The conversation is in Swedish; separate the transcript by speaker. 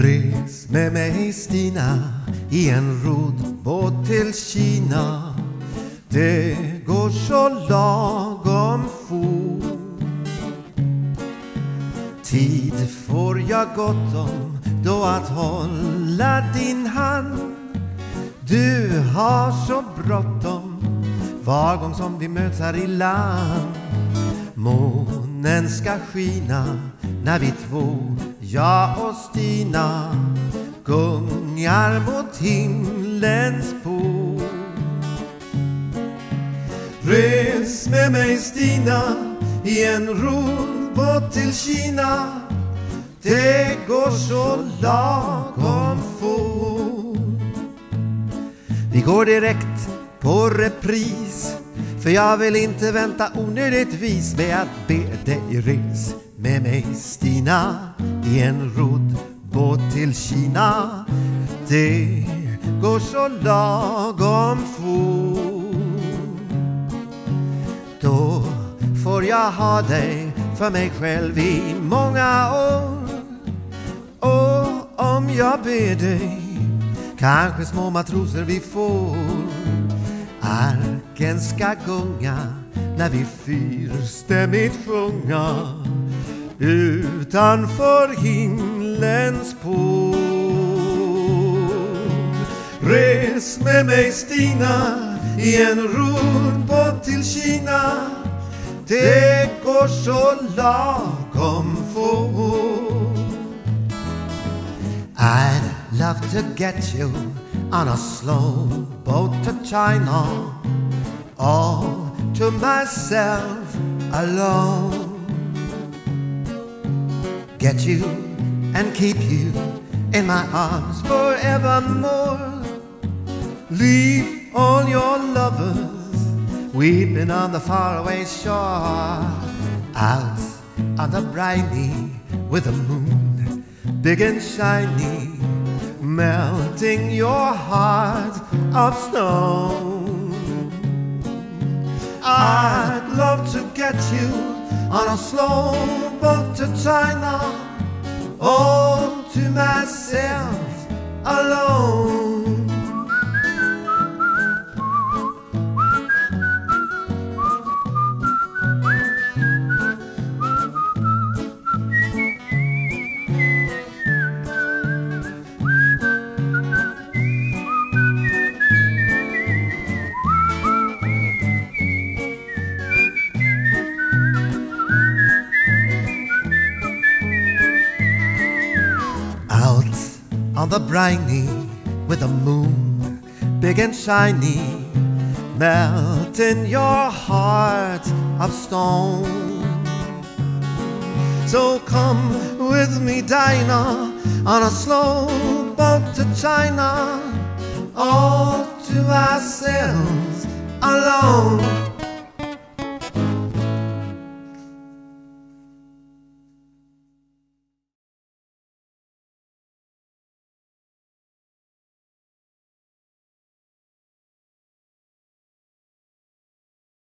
Speaker 1: Res med mig Stina i en roddbåt till Kina. Det går så lagom fort. Tid får jag gott om då att hålla din hand. Du har så bråttom var gång som vi möts här i land. Månen ska skina när vi två, jag och Stina gungar mot himlens port. Res med mig Stina i en robot till Kina. Det går så lagom fort. Vi går direkt på repris för jag vill inte vänta onödigtvis med att be dig res med mig Stina i en roddbåt till Kina. Det går så lagom fort. Då får jag ha dig för mig själv i många år. Och om jag ber dig, kanske små matroser vi får. Arken ska gunga när vi fyrstämmigt sjunga utanför himlens port. Res med mig Stina i en roddbåt till Kina. Det går så lagom fort. I'd love to get you on a slow boat to China all to myself alone get you and keep you in my arms forevermore. Leave all your lovers weeping on the faraway shore. Out on the briny with the moon, big and shiny, melting your heart of stone. Get you on a slow boat to China, all to myself alone. On the briny with the moon big and shiny melt in your heart of stone. So come with me Dinah on a slow boat to China. All to ourselves alone